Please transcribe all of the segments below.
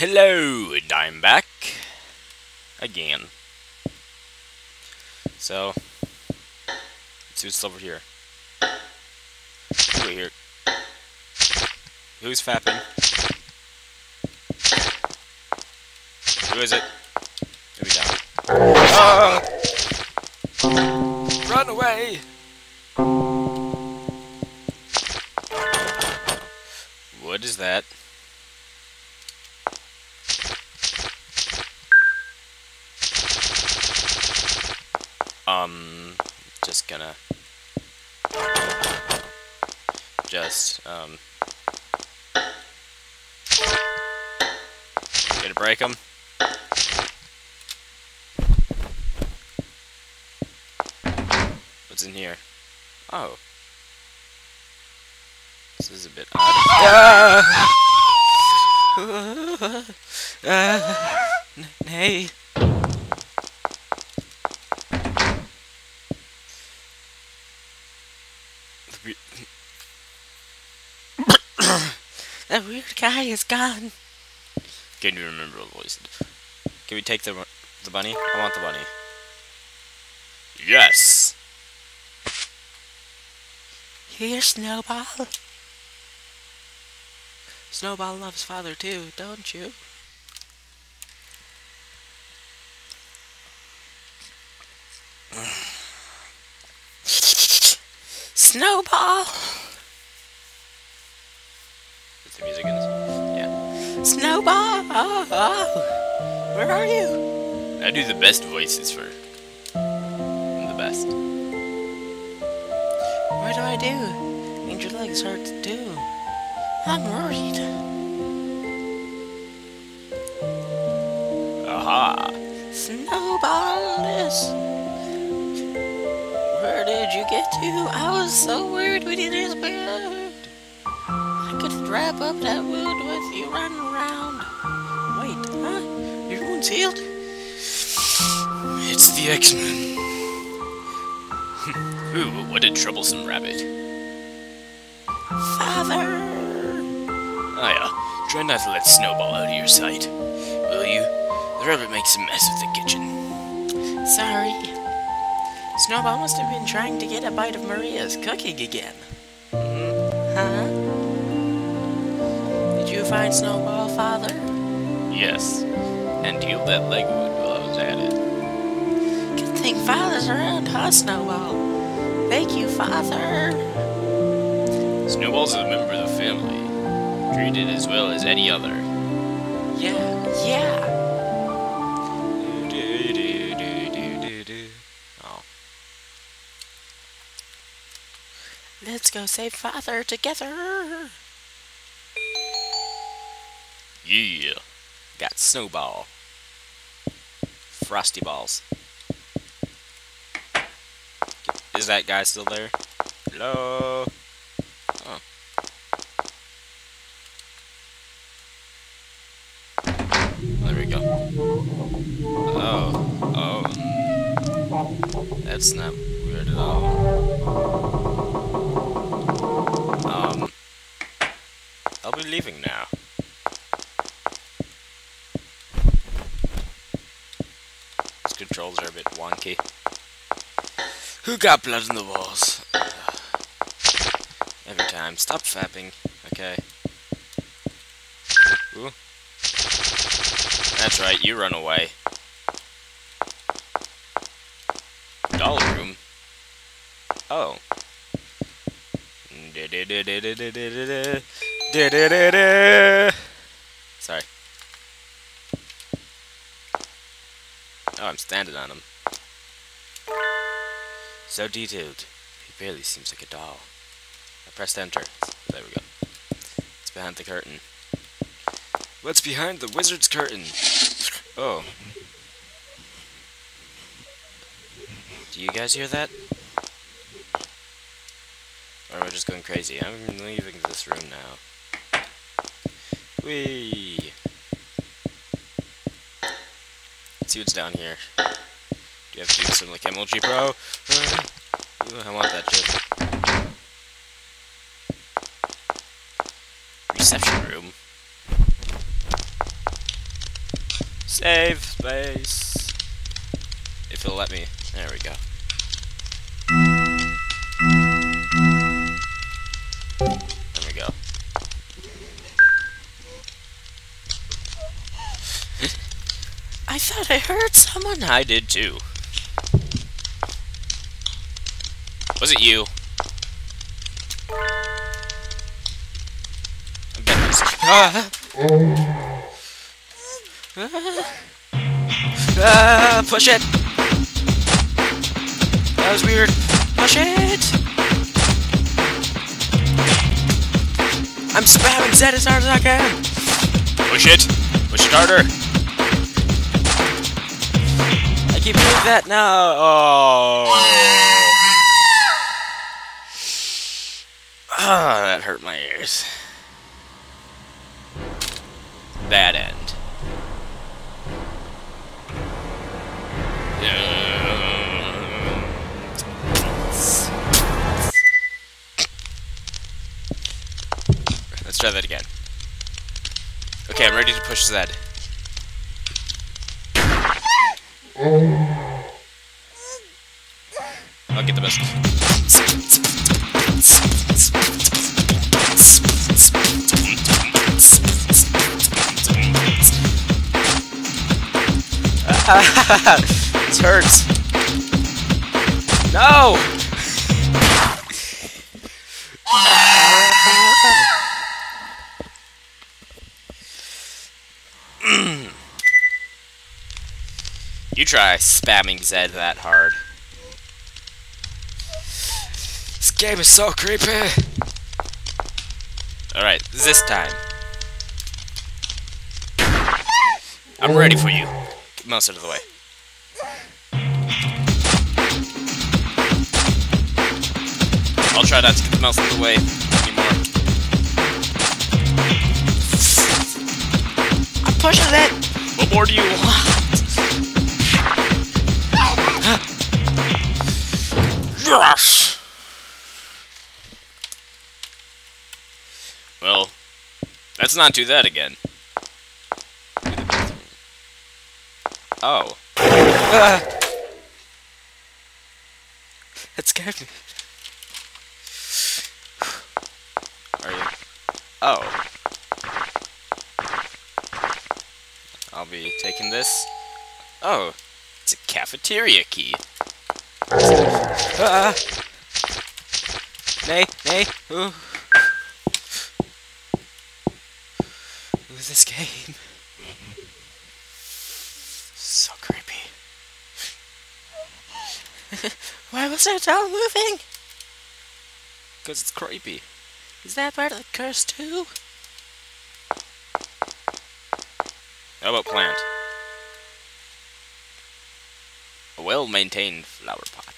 Hello, and I'm back again. So, let's see what's over here. Wait here. Who's fapping? Who is it? Maybe down. Ah! Run away! What is that? Um, just gonna just um gonna break them. What's in here? Oh, this is a bit odd. Ah! Ah! Hey. That weird guy is gone. Can you remember the voice? Can we take the the bunny? I want the bunny. Yes. Here, Snowball. Snowball loves father too, don't you? Snowball! Is the music in this? Yeah. Snowball! Where are you? I do the best voices for. I'm the best. What do I do? Made your legs hurt too. I'm worried. Aha. Snowball is. Where did you get to? I was so worried when you disappeared. Wrap up that wound with you running around. Wait, huh? Your wound's healed? It's the X-Men. Ooh, what a troublesome rabbit. Father! Aya, try not to let Snowball out of your sight. Will you? The rabbit makes a mess of the kitchen. Sorry. Snowball must have been trying to get a bite of Maria's cooking again. Find Snowball, Father? Yes. And healed that leg wound while I was at it. Good thing Father's around, huh, Snowball? Thank you, Father. Snowball's a member of the family. Treated as well as any other. Yeah, yeah. Let's go save Father together. Yeah. Got Snowball. Frosty Balls. Is that guy still there? Hello? Oh. There we go. Oh. Oh. That's not weird at all. Um. I'll be leaving now. These controls are a bit wonky. Who got blood in the walls? Every time. Stop fapping. Okay. Ooh. That's right, you run away. Doll room? Oh. Sorry. Oh, on him. So detailed. He barely seems like a doll. I pressed enter. There we go. It's behind the curtain. What's behind the wizard's curtain? Oh. Do you guys hear that? Or am I just going crazy? I'm leaving this room now. Whee! What's down here. Do you have do some like MLG Pro? Uh, ooh, I want that shit. Reception room. Save space. If it'll let me. There we go. Thought I heard someone. I did too. Was it you? This. Ah! Ah, push it! That was weird. Push it! I'm spamming Z as hard as I can! Push it! Push it harder! I keep doing that now! Oh! Ah, that hurt my ears. Bad end. Let's try that again. Okay, I'm ready to push Z. I'll get the best. this hurts. No! you try spamming Z that hard. This game is so creepy. Alright, this time. I'm ready for you. Get mouse out of the way. I'll try not to get the mouse out of the way anymore. I'm pushing it. What more do you want? Yes! Well, let's not do that again. Oh. Ah! That scared me. Are you? Oh. I'll be taking this. Oh, it's a cafeteria key. Ah! Nay, nay, ooh. Ooh, this game. So creepy. Why was that down moving? Because it's creepy. Is that part of the curse too? How about plant? A well-maintained flower pot.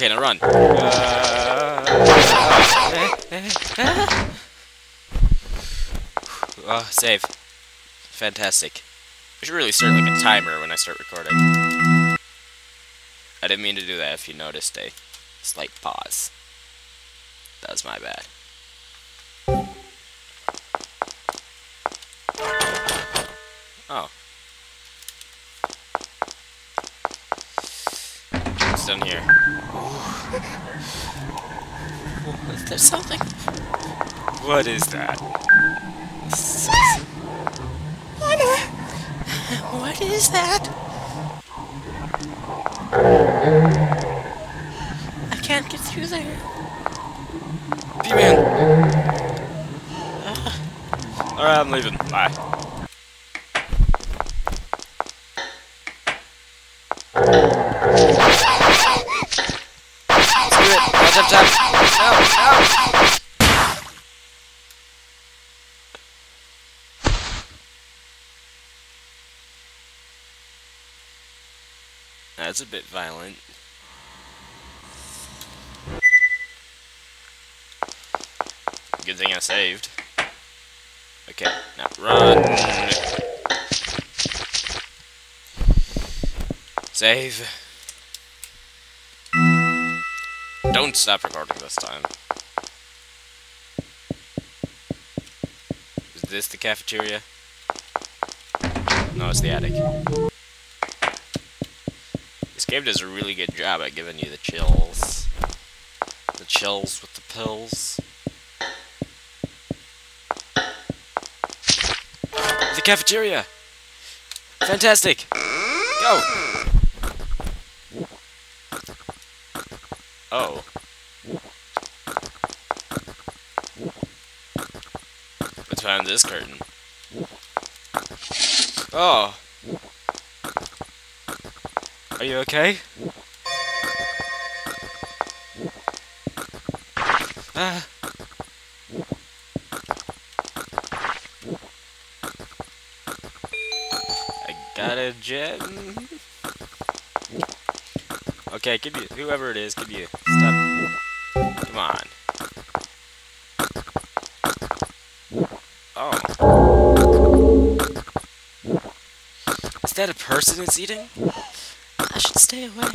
Okay, now run. oh, save. Fantastic. I should really start like a timer when I start recording. I didn't mean to do that if you noticed a slight pause. That was my bad. Oh. Down here? There's something. What is that? What is that? I can't get through there. B-Man! Alright, ah. I'm leaving. Bye. Screw it! Jump, jump, jump! No, no! That's a bit violent. Good thing I saved. Okay, now run. Save. Don't stop recording this time. Is this the cafeteria? No, it's the attic. This game does a really good job at giving you the chills. The chills with the pills. The cafeteria! Fantastic! Go! Oh. What's behind this curtain? Oh. Are you okay? Ah. I got a gem. Okay, give me whoever it is, give you stop. Come on. Oh. Is that a person it's eating? I should stay away.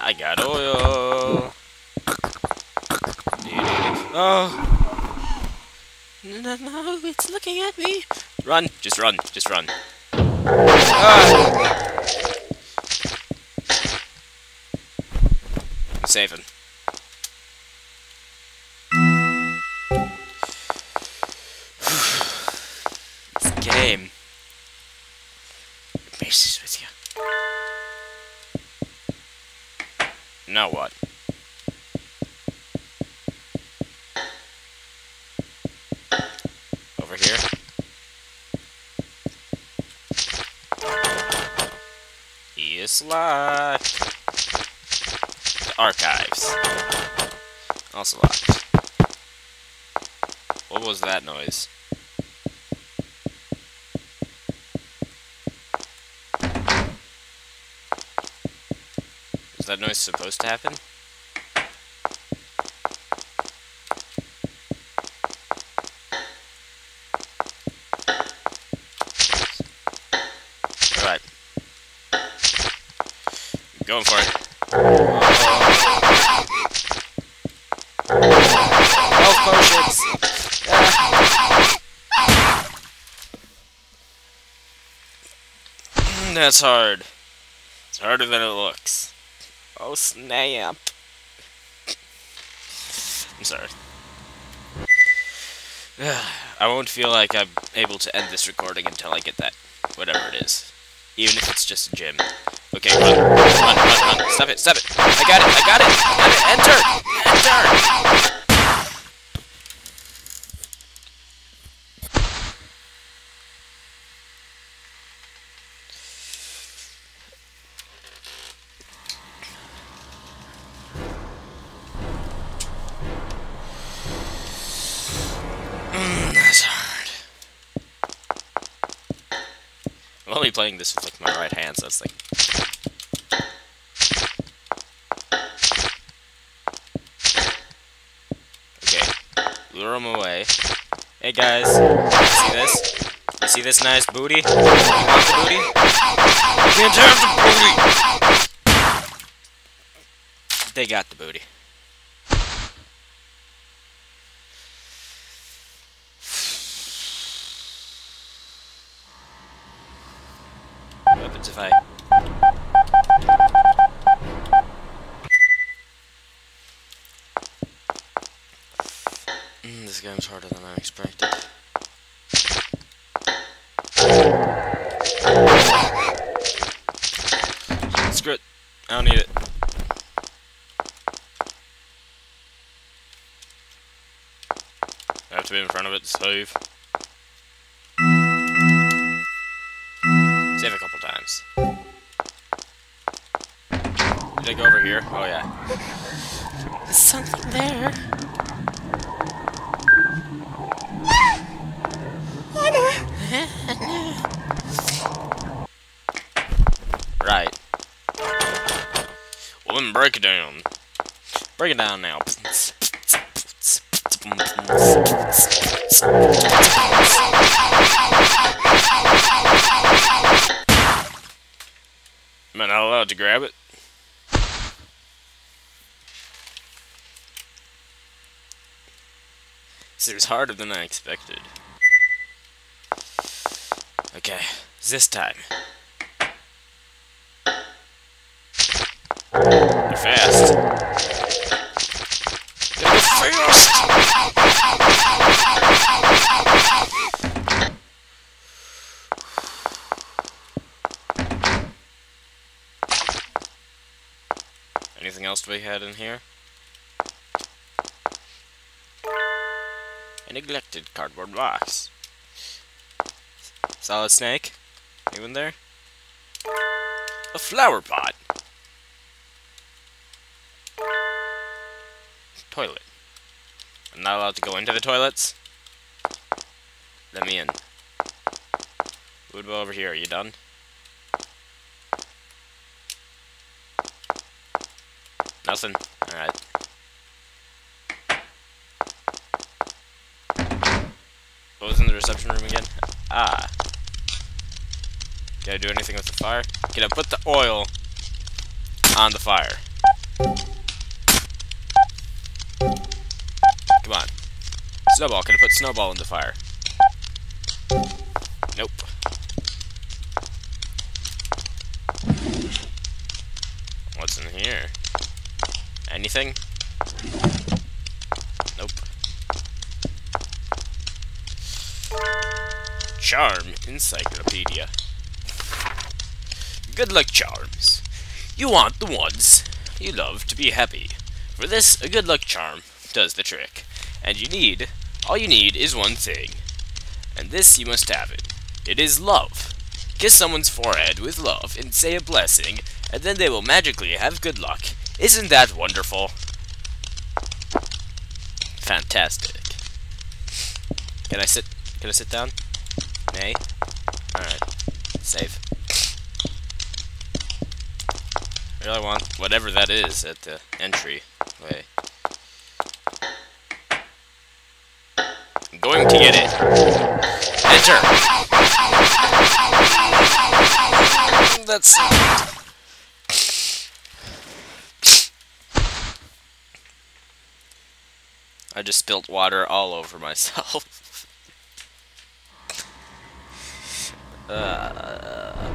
I got oil. Oh, No, no, no, it's looking at me. Run! Just run! Just run! Ah. I'm saving. this game. It messes with you. Now what? Over here. He is locked. The archives. Also locked. What was that noise? Was that noise supposed to happen? Alright. Going for it. Health potions! Ah. That's hard. It's harder than it looks. Oh snap. I'm sorry. I won't feel like I'm able to end this recording until I get that, whatever it is. Even if it's just a gym. Okay, run, run, run, run. Stop it, stop it. I got it, I got it, I got it. Enter, enter. Playing this with like my right hand, so it's like. Okay, lure him away. Hey guys, you see this? You see this nice booty? Booty? The booty! They got the booty. If I... Mm, this game's harder than I expected. Screw it. I don't need it. I have to be in front of it to. Save Did I go over here? Oh yeah. There's something there. Right. Well then break it down. Break it down now. Am I not allowed to grab it? Seems harder than I expected. Okay, this time. You're fast! Anything else to be had in here? Neglected cardboard box. Solid snake? Anyone there? A flower pot. Toilet. I'm not allowed to go into the toilets? Let me in. About over here? Are you done? Nothing. Alright. What was in the reception room again? Ah. Can I do anything with the fire? Can I put the oil on the fire? Come on. Snowball, can I put snowball in the fire? Nope. What's in here? Anything? Charm Encyclopedia. Good luck charms. You want the ones you love to be happy. For this, a good luck charm does the trick. And you need, all you need is one thing. And this you must have it. It is love. Kiss someone's forehead with love and say a blessing, and then they will magically have good luck. Isn't that wonderful? Fantastic. Can I sit? Can I sit down? Nay. All right. Save. I really want whatever that is at the entry. Way. I'm going to get it. Enter. That's. I just spilt water all over myself. uh,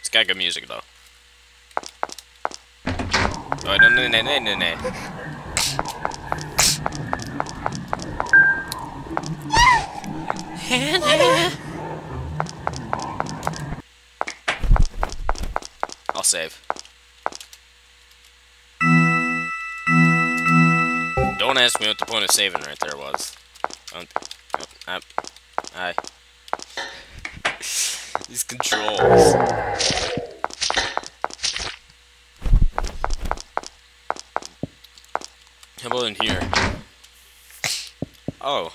it's got good music though. Oh, no, no, no, no, no, no. I'll save. Don't ask me what the point of saving right there was. Um, I, I. These controls. How about in here? Oh.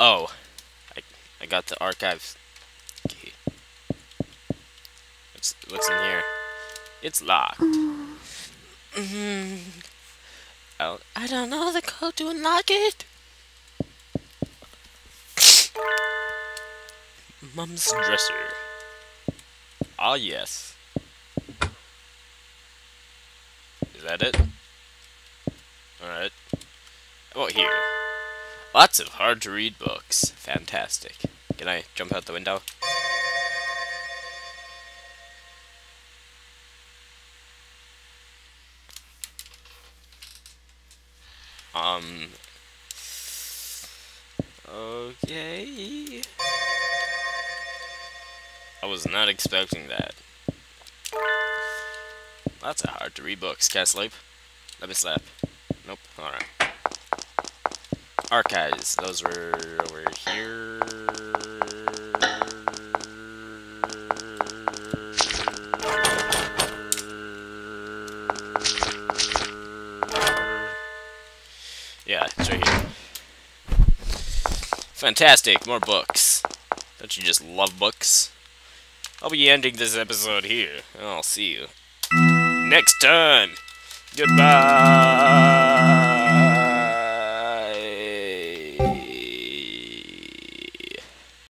Oh. I, I got the archives key. What's, in here? It's locked. Mm-hmm. Oh, I don't know the code to unlock it. Mum's dresser. Ah, yes. Is that it? Alright. How about here? Lots of hard to read books. Fantastic. Can I jump out the window? Not expecting that. That's a hard to read books. Can I sleep? Let me slap. Nope. Alright. Archives. Those were over here. Yeah, it's right here. Fantastic, more books. Don't you just love books? I'll be ending this episode here. I'll see you next time. Goodbye.